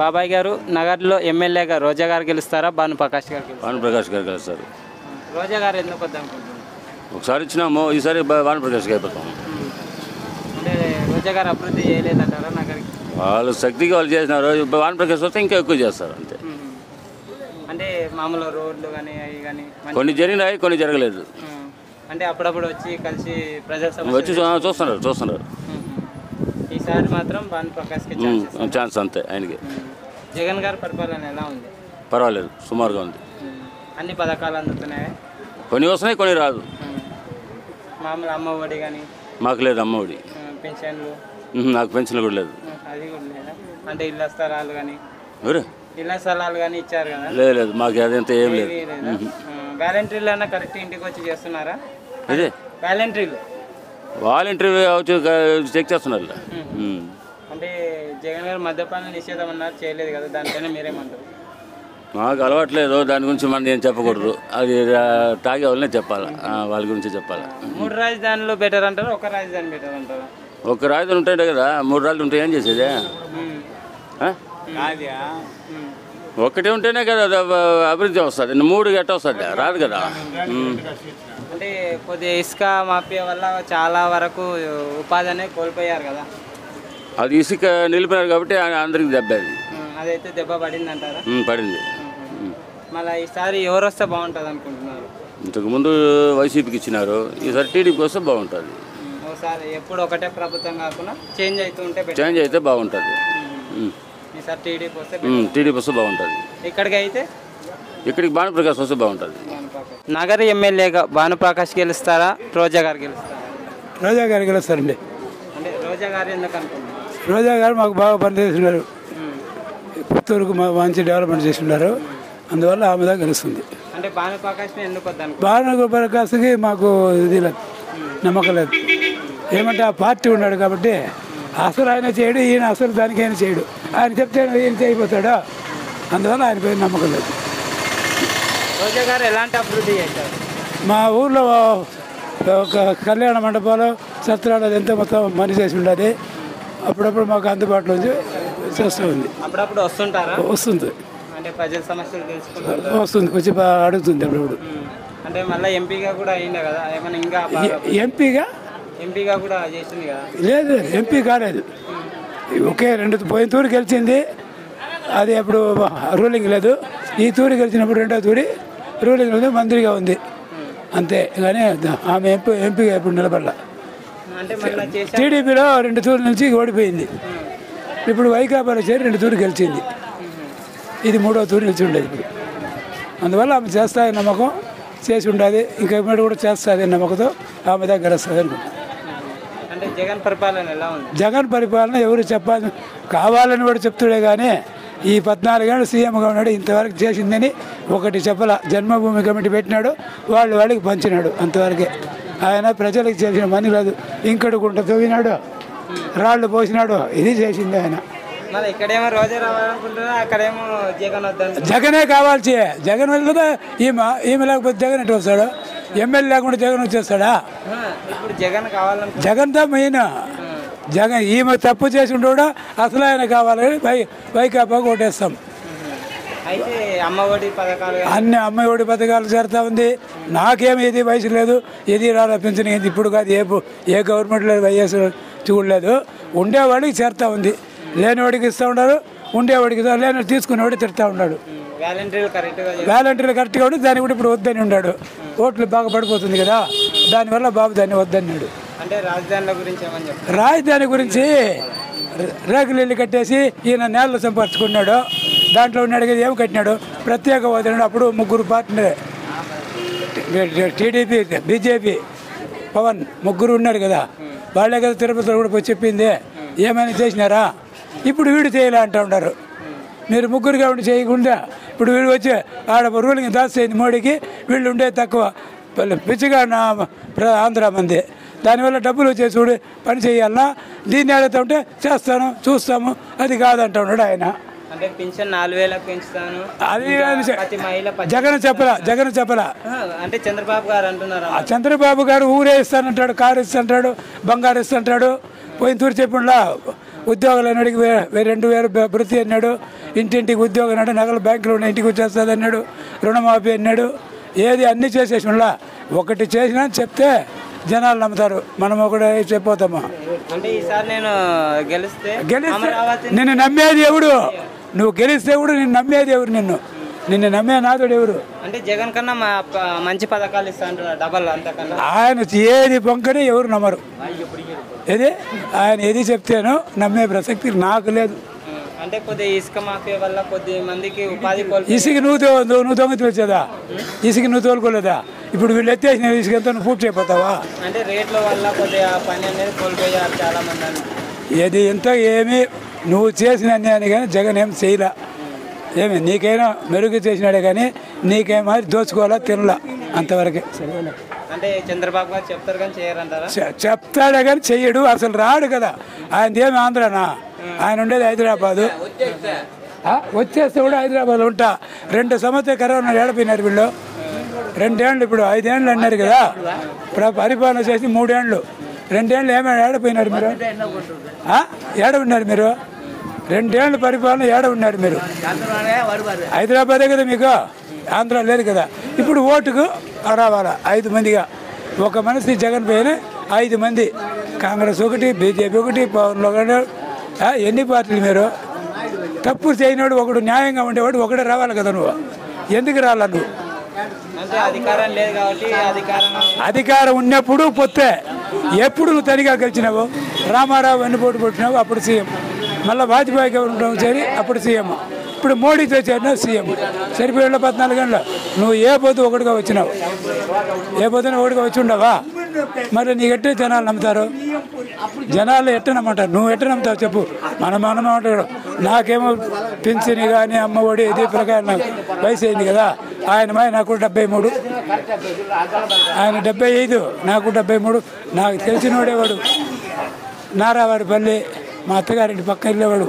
బాబాయ్ గారు నగర్లో ఎమ్మెల్యేగా రోజా గారు గెలుస్తారా? భాను ప్రకాష్ గారు గెలుస్తారా? భానుప్రకాష్ గారు కలుస్తారు రోజా గారు ఎందుకు వద్దాం ఒకసారి ఇచ్చినాము ఈసారి భానుప్రకాష్ గారు అయిపోతాం. అంటే రోజా గారు అభివృద్ధి చేయలేదంటారా నగరికి? వాళ్ళు శక్తిగా వాళ్ళు చేసినారు. భానుప్రకాష్ వస్తే ఇంకా ఎక్కువ చేస్తారు అంతే. అంటే మామూలు రోడ్లు కానీ అవి కానీ కొన్ని జరిగినాయి కొన్ని జరగలేదు. అంటే అప్పుడప్పుడు వచ్చి కలిసి ప్రజల వచ్చి చూస్తున్నారు చూస్తున్నారు. ఈసారి మాత్రం భాను ప్రకాష్కి ఛాన్స్ అంతే ఆయనకి. జగన్ గారి పరిపాలన ఎలా ఉంది? పర్వాలేదు సుమారుగా ఉంది. అన్ని పథకాలు అందుతున్నాయా? కొన్ని వస్తున్నాయి కొన్ని రాదు. మామూలు అమ్మ ఒడి కానీ మాకు లేదు అమ్మఒడి పెన్షన్లు. ఉహు, నాకు పెన్షన్ కూడా లేదు. అది కూడా లేదా? అంటే ఇళ్ళ స్థలాలు కానీ ఇళ్ళ స్థలాలు కానీ ఇచ్చారు కదా? లేదు లేదు మాకు అదంతా ఏం లేదు. వ్యాలంటీర్లు అన్న కరెక్ట్ ఇంటికి వచ్చి చేస్తున్నారా? అదే వ్యాలంటీర్లు వాలంటరీ వచ్చి చెక్ చేస్తున్నారు. అంటే జగన్ గారు మద్యపాన నిషేధం అన్నారు చేయలేదు కదా దానిపైన మీరేమంటారు? మాకు అలవాట్లేదు దాని గురించి మనం ఏం చెప్పకూడదు. అది తాగే వాళ్ళనే చెప్పాలి? వాళ్ళ గురించి చెప్పాలి? మూడు రాజధానులు బెటర్ అంటారా ఒక రాజధాని బెటర్ అంటారా? ఒక రాజధాని ఉంటాయి కదా మూడు రాజులు ఉంటే ఏం చేసేది. ఒక్కటే ఉంటేనే కదా అభివృద్ధి వస్తుంది. మూడు గట్ట వస్తుంది రాదు కదా. అంటే కొద్దిగా ఇసుక మాఫియా వల్ల చాలా వరకు ఉపాధి అనేది కోల్పోయారు కదా. అది ఇసుక నిలిపినారు కాబట్టి అందరికి దెబ్బ అది. అదైతే దెబ్బ పడింది. అంటారా పడింది. మళ్ళీ ఈసారి ఎవరు వస్తే బాగుంటుంది అనుకుంటున్నారు? ఇంతకుముందు వైసీపీకి ఇచ్చినారు ఈసారి టీడీపీకి వస్తే బాగుంటుంది. ఒకసారి ఎప్పుడు ఒకటే ప్రభుత్వం కాకుండా చేంజ్ అవుతూ ఉంటే better. చేంజ్ అయితే బాగుంటుంది. ఈసారి టీడీపీ వస్తే టీడీపీ వస్తే బాగుంటుంది. ఇక్కడికి అయితే ఇక్కడికి భానుప్రకాష్ వస్తే బాగుంటుంది. నగర ఎమ్మెల్యేగా భానుప్రకాష్ గెలుస్తారా? రోజా గారు గెలుస్తారా? రోజా గారు గెలుస్తారండి. అంటే రోజా గారు ఎందుకు అనుకుంటున్నారు? రోజా గారు మాకు బాగా పనిచేస్తున్నారు. పుత్తూరుకు మంచి డెవలప్మెంట్ చేస్తున్నారు. అందువల్ల ఆమె దగ్గర గెలుస్తుంది. అంటే భానుప్రకాష్ ఎందుకు వద్దాను బాగా ప్రకాశ్కి మాకు ఇది లేదు. నమ్మకం లేదు. ఏమంటే ఆ పార్టీ ఉన్నాడు కాబట్టి అసలు ఆయన చేయడు ఈయన అసలు దానికి ఆయన చేయడు. ఆయన చెప్తే ఈయన చేయబోతాడా? అందువల్ల ఆయన పైన నమ్మకం లేదు. రోజా గారు ఎలాంటి అభివృద్ధి చేశారు? మా ఊర్లో ఒక కళ్యాణ మండపాలు సత్రాలు ఎంత మొత్తం పని చేసి ఉండదు. అప్పుడప్పుడు మాకు అందుబాటులో చేస్తూ ఉంది. అప్పుడప్పుడు వస్తుంటారా? వస్తుంది. అంటే ప్రజల సమస్యలు తెలుసుకుంటారు? వస్తుంది వచ్చి బాగా అడుగుతుంది అప్పుడప్పుడు. అంటే మళ్ళీ ఎంపీగా కూడా అయిందే కదా? ఏమైనా ఇంకా ఎంపీగా? ఎంపీగా కూడా చేసింది కదా? లేదు ఎంపీ కాలేదు. ఒకే రెండు పోయిన తూరి గెలిచింది. అది అప్పుడు రూలింగ్ లేదు. ఈ తూరి గెలిచినప్పుడు రెండో తూరి రూలింగ్ లేదు మంత్రిగా ఉంది. అంతే. కానీ ఆమె ఎంపీ ఎంపీగా ఇప్పుడు నిలబడాల. టీడీపీలో రెండు తూర్లు నుంచి ఓడిపోయింది. ఇప్పుడు వైకాపాలో చేరి రెండు తూర్లు గెలిచింది. ఇది మూడో తూరు నిలిచి ఉండేది ఇప్పుడు. అందువల్ల ఆమె చేస్తాయని నమ్మకం చేసి ఉండాలి. ఇంకా ఇమ్మడి కూడా చేస్తుంది నమ్మకంతో ఆమె దగ్గర వస్తుంది అనుకుంటా. అంటే జగన్ పరిపాలన ఎలా ఉంది? జగన్ పరిపాలన ఎవరు చెప్పాలి? కావాలని కూడా చెప్తుడే కానీ ఈ పద్నాలుగేళ్ళు సీఎంగా ఉన్నాడు ఇంతవరకు చేసిందని ఒకటి చెప్పల. జన్మభూమి కమిటీ పెట్టినాడు వాళ్ళు వాళ్ళకి పంచినాడు అంతవరకే. ఆయన ప్రజలకు చేసిన పని లేదు ఇంకడు గుంట తవ్వినాడు రాళ్ళు పోసినాడు ఇది చేసింది ఆయన. జగన్ కావాల్సి జగన్ వెళ్తుందా ఈమె ఈమె లేకపోతే జగన్ ఎటు వస్తాడు? ఎమ్మెల్యే లేకుండా జగన్ వచ్చేస్తాడా? జగన్ కావాలనుకుంటున్నా జగన్ దా మెయిన్. జగన్ ఈమె తప్పు చేసి కూడా అసలు ఆయన కావాలని వై వైకాపాకు ఓటేస్తాం అయితే అమ్మ ఒడి పథకాలు కానీ అన్ని అమ్మాయి ఒడి పథకాలు చేరుతా ఉంది. నాకేమి ఇది వయసు లేదు. ఇది రాలే పింఛన్ ఇది ఇప్పుడు కాదు. ఏ ఏ గవర్నమెంట్ లేదు వైఎస్ చూడలేదు. ఉండేవాడికి చేరుతా ఉంది. లేనివాడికి ఇస్తూ ఉన్నారు ఉండేవాడికి ఇస్తా- లేని తీసుకునేవాడు తిడతా ఉన్నాడు. వ్యాలంటీర్లు కరెక్ట్గా ఉండి దాన్ని కూడా ఇప్పుడు వద్దని ఉన్నాడు ఓట్లు బాగా పడిపోతుంది కదా. దానివల్ల బాబు దాన్ని వద్దన్నాడు. అంటే రాజధానుల గురించి ఏమని చెప్తారు? రాజధాని గురించి రేగులు రేకులు ఇల్లు కట్టేసి ఈయన నేలలో సంపర్చుకున్నాడు దాంట్లో ఉన్నాడు కదా ఏమి కట్టినాడు? ప్రత్యేక హోదా అప్పుడు ముగ్గురు పార్టీ టీడీపీ బీజేపీ పవన్ ముగ్గురు ఉన్నారు కదా వాళ్ళే కదా తిరుపతిలో కూడా పోయి చెప్పింది ఏమైనా చేసినారా ఇప్పుడు వీడు చేయలే అంటూ ఉన్నారు మీరు ముగ్గురుగా ఉండి చేయకుండా ఇప్పుడు వీడు వచ్చి ఆడ రూలింగ్ దాస్తయింది మోడీకి వీళ్ళు ఉండేది తక్కువ పిచ్చిగా నా ప్ర- ఆంధ్ర మంది దానివల్ల డబ్బులు వచ్చేసి చూడు పని చేయాలన్నా దీన్ని అడుగుతా ఉంటే చేస్తాను చూస్తాము. అది కాదంటా ఉన్నాడు ఆయన. అంటే పింఛన్ నాలుగు వేలకు పెంచుతాను. అది జగన్ చెప్పలా జగన్ చెప్పలా. ఆ, అంటే చంద్రబాబు గారు అంటున్నారు చంద్రబాబు గారు ఊరే ఇస్తానంటాడు కారు ఇస్తాంటాడు బంగారు ఇస్తాంటాడు పోయిన తూరు చెప్పిండా ఉద్యోగాలు వే- రెండు వేలు భృతి అన్నాడు. ఇంటింటికి ఉద్యోగం అన్నాడు నగలు బ్యాంకులో ఉన్న ఇంటికి వచ్చేస్తుంది అన్నాడు. రుణమాఫీ అన్నాడు. ఏది అన్నీ చేసేసినలా ఒకటి చేసినా చెప్తే జనాలు నమ్ముతారు. మనం ఒకటి చెప్పిపోతామా అంటే ఈసారి నేను గెలిస్తే నిన్ను నమ్మేది ఎవడు? నువ్వు గెలిస్తే కూడా నిన్ను నమ్మేది ఎవరు నిన్ను? నిన్ను నమ్మే నాదుడు ఎవరు? అంటే జగన్ కన్నా మంచి పథకాలు ఇస్తా అంటున్నారు డబల్ ఆయన ఏది పొంకని ఎవరు నమ్మరు. ఏది? ఆయన ఏది చెప్తేనో నమ్మే ప్రసక్తి నాకు లేదు. అంటే కొద్దిగా ఇసుక మాఫియా వల్ల కొద్ది మందికి ఉపాధి ఇసుక నువ్వు నువ్వు నువ్వు దొంగతి వచ్చేదా ఇసుక నువ్వు తోలుకోలేదా? ఇప్పుడు వీళ్ళు ఎత్తేసిన ఇసుక ఎంత నువ్వు పూర్తి చేయపోతావా అంటే రేట్ల వల్ల కొద్దిగా పని అనేది కోల్పోయారు చాలా మంది అని ఏది ఎంత ఏమి నువ్వు చేసిన అన్యాయాన్ని కానీ జగన్ ఏం చేయలే. ఏమి నీకైనా మెరుగు చేసినాడే కానీ నీకేమో దోచుకోవాలా తినలా అంతవరకే. అంటే చంద్రబాబు గారు చెప్తారు కానీ చేయరంటారా? చెప్తాడే కానీ చెయ్యడు అసలు రాడు కదా. ఆయన ఏమి ఆంధ్రానా? ఆయన ఉండేది హైదరాబాదు? వచ్చేస్తే. కూడా హైదరాబాద్ ఉంటా. రెండు సంవత్సరాలు కరోనా ఏడపోయినారు వీళ్ళు. రెండేళ్ళు ఇప్పుడు ఐదేళ్ళు అన్నారు కదా. ప్ర- పరిపాలన చేసి మూడేళ్ళు. రెండేళ్ళు ఏమైనా ఏడపోయినారు మీరు? ఏడ ఉన్నారు మీరు? రెండేళ్ళు పరిపాలన ఏడ ఉన్నారు మీరు? హైదరాబాదే కదా మీకు? ఆంధ్ర లేదు కదా. ఇప్పుడు ఓటుకు రావాలా ఐదు మందిగా? ఒక మనిషి జగన్ పైన ఐదు మంది. కాంగ్రెస్ ఒకటి బీజేపీ ఒకటి పవన్ ఒకటి ఎన్ని పార్టీలు మీరు? తప్పు చేయనివాడు ఒకడు న్యాయంగా ఉండేవాడు ఒకడే రావాలి కదా నువ్వు. ఎందుకు రాలా నువ్వు? అధికారం ఉన్నప్పుడు పొత్తే. ఎప్పుడు నువ్వు తనిగా గెలిచినావు రామారావు వెన్నుపోటు పుట్టినావు అప్పుడు సీఎం. మళ్ళీ వాజ్పేయి ఉండడం సరి అప్పుడు సీఎం. ఇప్పుడు మోడీతో చేరినావు సీఎం. సరిపోయిన పద్నాలుగు గంటలు. నువ్వు ఏ పొద్దు ఒకటిగా వచ్చినావు? ఏ పొద్దున ఒకటిగా వచ్చి ఉండవా? మరి నీకు ఎట్టే జనాలు నమ్ముతారు? జనాలు ఎట్ట నమ్మంటారు? నువ్వు ఎట్ట నమ్ముతావు చెప్పు. మనం మనం అంటాడు నాకేమో పింఛని కానీ అమ్మ ఒడి ఇది ప్రకారం నాకు వయసు అయింది కదా. ఆయన మాయ నాకు డెబ్బై మూడు. ఆయన డెబ్బై ఐదు నాకు డెబ్బై మూడు. నాకు తెలిసినోడేవాడు నారావారిపల్లి మా అత్తగారింటి పక్క వెళ్ళేవాడు.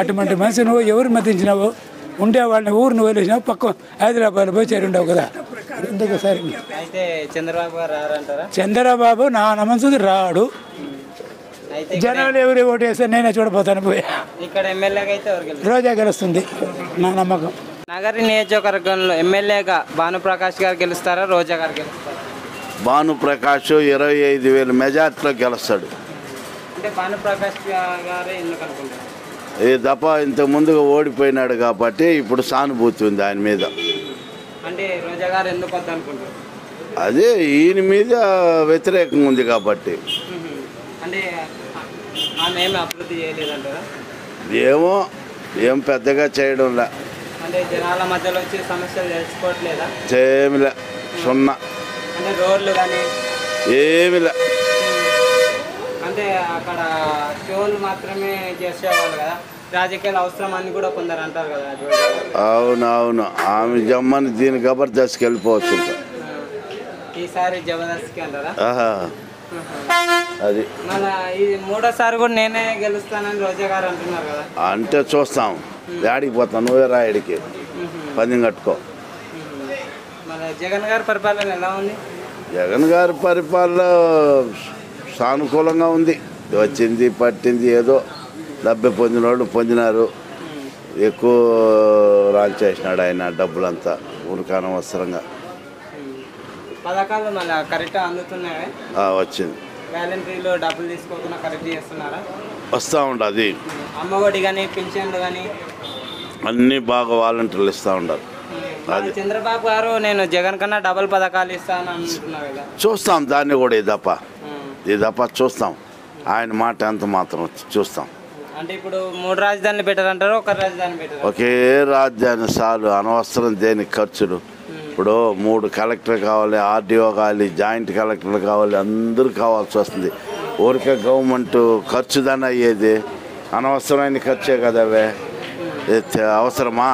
అటువంటి మనిషి నువ్వు ఎవరు మతించినావు ఉండేవాడిని ఊరు నువ్వు వెళ్ళేసినావు పక్క హైదరాబాద్ పోయి చేరి ఉండవు కదా. ఎందుకు సరే? అయితే చంద్రబాబు గారు రారంటారా చంద్రబాబు నా నమసుది రాడు. అయితే జనాలు ఎవరు ఓటు వేస్తే నేనే చూడపోతాను పోయి. రోజా గెలుస్తుంది. నా నమ్మకం. నగరి నియోజకవర్గంలో ఎమ్మెల్యేగా భానుప్రకాష్ గారు గెలుస్తారా రోజా గారు గెలుస్తారా? భానుప్రకాష్ ఇరవై ఐదు వేల మెజార్టీలో గెలుస్తాడు. అంటే భానుప్రకాష్ గారే ఎందుకు అనుకుంటారు ఈ దఫ ఇంతకు ముందుగా ఓడిపోయినాడు కాబట్టి ఇప్పుడు సానుభూతి ఉంది ఆయన మీద. అంటే రోజా గారు ఎందుకు అనుకుంటారు అదే ఈయన మీద వ్యతిరేకంగా ఉంది కాబట్టి. అంటే ఏమి ఏం పెద్దగా చేయడంలే. అంటే జనాల మధ్యలో వచ్చి సమస్యలు తెలుసుకోవట్లేదా? చేయమిలే సున్నా. అంటే రోడ్లు కానీ ఏమిలే. అంటే అక్కడ షోలు మాత్రమే చేసేవాళ్ళు కదా? రాజకీయాలు అవసరం అని కూడా కొందరు అంటారు కదా రోజా గారు. అవును అవును ఆమె జమ్మని దీని జబర్దస్త్కి వెళ్ళిపోవచ్చు. ఈసారి జబర్దస్త్కి అంటారా? అది. మూడోసారి కూడా నేనే గెలుస్తానని రోజా గారు అంటున్నారు కదా. అంటే చూస్తాం. యాడికి పోతాం నువ్వే రాయడికి పందెం కట్టుకో. జగన్ గారి పరిపాలన ఎలా ఉంది? జగన్ గారి పరిపాలన సానుకూలంగా ఉంది. వచ్చింది పట్టింది ఏదో డబ్బు పొందిన వాళ్ళు పొందినారు ఎక్కువ రాల్చేసినాడు ఆయన డబ్బులంతా ఉనకానవసరంగా పథకాలు మళ్ళీ కరెక్ట్గా అందుతున్నాయి? వచ్చింది. వ్యాలంటీర్లు డబ్బులు తీసుకోకుండా కరెక్ట్ చేస్తున్నారా? వస్తూ ఉండదు అమ్మఒడి కానీ పింఛన్లు కానీ అన్నీ బాగా వాలంటీర్లు ఇస్తూ ఉండరు అది. చంద్రబాబు గారు నేను జగన్ కన్నా డబల్ పథకాలు ఇస్తాను కదా. చూస్తాం దాన్ని కూడా ఈ దప్ప. ఈ దప్ప చూస్తాం. ఆయన మాట ఎంత మాత్రం చూస్తాం. అంటే ఇప్పుడు మూడు రాజధానులు బెటర్ అంటారు ఒక రాజధాని బెటర్ ఒకే రాజ్యాన్ని చాలు అనవసరం దేనికి ఖర్చులు. ఇప్పుడు మూడు కలెక్టర్ కావాలి ఆర్డీఓ కావాలి జాయింట్ కలెక్టర్లు కావాలి అందరూ కావాల్సి వస్తుంది. ఊరికే గవర్నమెంట్ ఖర్చు దాన్ని అయ్యేది. అనవసరమైన ఖర్చే కదా అవే. అవసరమా.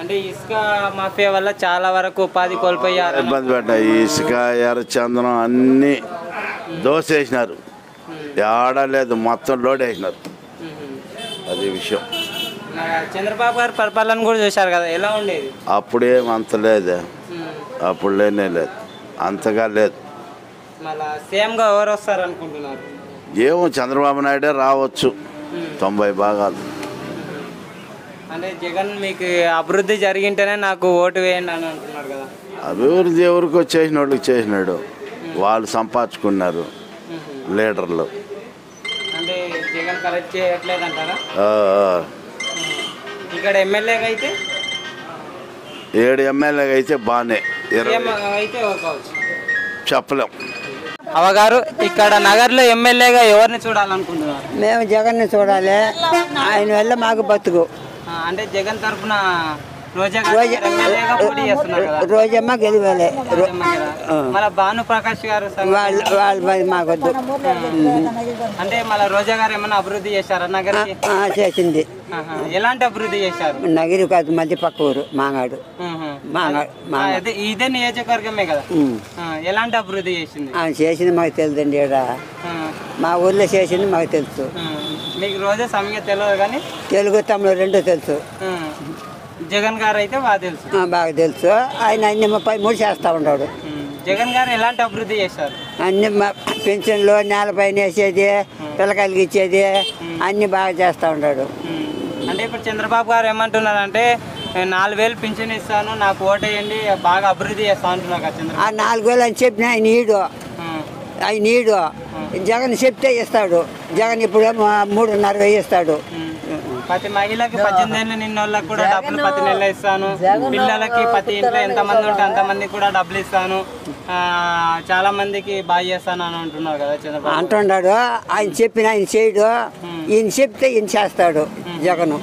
అంటే ఇసుక మాఫియా వల్ల చాలా వరకు ఉపాధి కోల్పోయారు. ఇబ్బంది పెట్టాయి ఈ ఇసుక ఎర్ర చందనం అన్నీ దోసేసినారు. ఏడా లేదు మొత్తం లోడ్ వేసినారు అది విషయం. చంద్రబాబు గారు పరిపాలన కూడా చూశారు కదా ఎలా ఉండేది? అప్పుడేం అంత లేదు. అప్పుడు లేనే లేదు. అంతగా లేదు. మళ్ళా సేమ్గా ఎవరు వస్తారు అనుకుంటున్నారు ఏమో చంద్రబాబు నాయుడే రావచ్చు. తొంభై భాగాలు. అంటే జగన్ మీకు అభివృద్ధి జరిగింటేనే నాకు ఓటు వేయండి అని అంటున్నారు కదా. అభివృద్ధి ఎవరికో చేసిన వాళ్ళకి చేసినాడు వాళ్ళు సంపాదించుకున్నారు లీడర్లు. అంటే జగన్ కరెక్ట్ చేయట్లేదు అంటారా ఆ, ఆ. ఇక్కడ ఎమ్మెల్యేగా అయితే? ఏడు ఎమ్మెల్యేగా అయితే బాగానే అయితే చెప్పలేం. అవగారు ఇక్కడ నగర్లో ఎమ్మెల్యేగా ఎవరిని చూడాలనుకుంటున్నారు? మేము జగన్ని చూడాలి. ఆయన వల్ల మాకు బతుకు. అంటే జగన్ తరఫున రోజమ్మ గెలివాలి. మళ్ళా భాను ప్రకాష్ గారు వాళ్ళు వాళ్ళు మాకొద్దు. అంటే మళ్ళీ రోజా గారు ఏమైనా అభివృద్ధి చేశారా నగరికి? ఆ, చేసింది. ఎలాంటి అభివృద్ధి చేశారు? నగిరి కాదు మధ్య పక్క ఊరు మాగాడు ఇదే నియోజకవర్గమే కదా. ఆ, ఎలాంటి అభివృద్ధి చేసింది? చేసింది మాకు ఆ, మా ఊర్లో చేసింది మాకు తెలుసు. మీకు రోజా సమయం తెలియదు కానీ? తెలుగు తమిళ రెండు తెలుసు. జగన్ గారు అయితే బాగా తెలుసు. ఆ, బాగా తెలుసు. ఆయన అన్ని ముప్పై మూడు చేస్తూ ఉన్నాడు. ఉమ్. జగన్ గారు ఎలాంటి అభివృద్ధి చేశారు? అన్ని మా పెన్షన్లు నేలపైన వేసేది పిల్లకాయలకి ఇచ్చేది అన్ని బాగా చేస్తూ ఉన్నాడు. ఉమ్. అంటే ఇప్పుడు చంద్రబాబు గారు ఏమంటున్నారంటే నేను నాలుగు వేలు పింఛన్ ఇస్తాను నాకు ఓటేయండి బాగా అభివృద్ధి చేస్తా అంటున్నారు కదా ఆ చంద్రబాబు నాలుగు వేలు అని చెప్పిన ఆయన ఉమ్. ఆయన ఈడు. జగన్ చెప్తే ఇస్తాడు. జగన్ ఇప్పుడు మూడున్నర ఉమ్. ప్రతి మహిళకి పద్దెనిమిది ఏళ్ళు నిన్న వాళ్ళకి కూడా డబ్బులు ప్రతి నెల ఇస్తాను. పిల్లలకి ప్రతి ఇంట్లో ఎంత మంది ఉంటే అంత మందికి కూడా డబ్బులు ఇస్తాను. ఆ, చాలా మందికి బాగా చేస్తాను అని అంటున్నారు కదా చంద్రబాబు అంటున్నాడు ఆయన చెప్పిన ఆయన చేయడు. ఈయన చెప్తే ఈయన చేస్తాడు జగను.